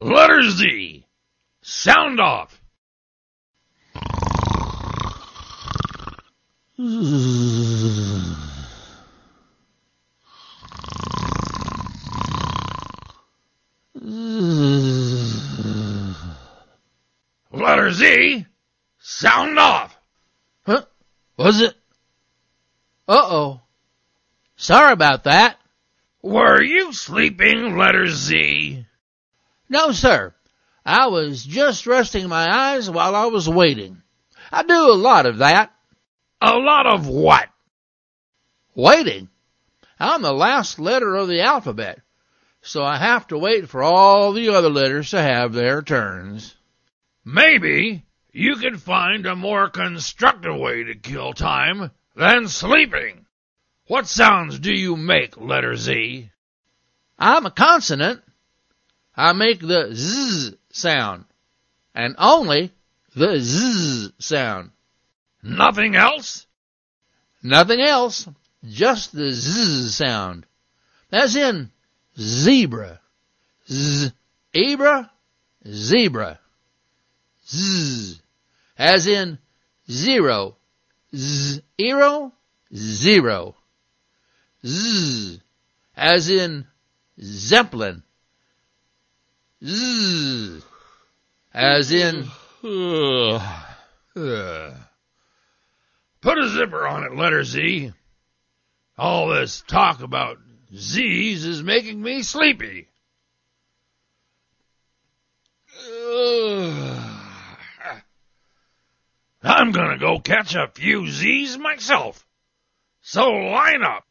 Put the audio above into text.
Letter Z. Sound off. Letter Z. Sound off. Huh? Was it? Uh-oh. Sorry about that. Were you sleeping, letter Z? No, sir. I was just resting my eyes while I was waiting. I do a lot of that. A lot of what? Waiting. I'm the last letter of the alphabet, so I have to wait for all the other letters to have their turns. Maybe you could find a more constructive way to kill time than sleeping. What sounds do you make, letter Z? I'm a consonant. I make the z sound, and only the z sound. Nothing else? Nothing else, just the z sound. As in zebra, z, zebra, zebra, z, as in zero, zero, zero, z, as in zeppelin, z, as in Put a zipper on it, letter Z. All this talk about Z's is making me sleepy. I'm gonna go catch a few Z's myself. So line up.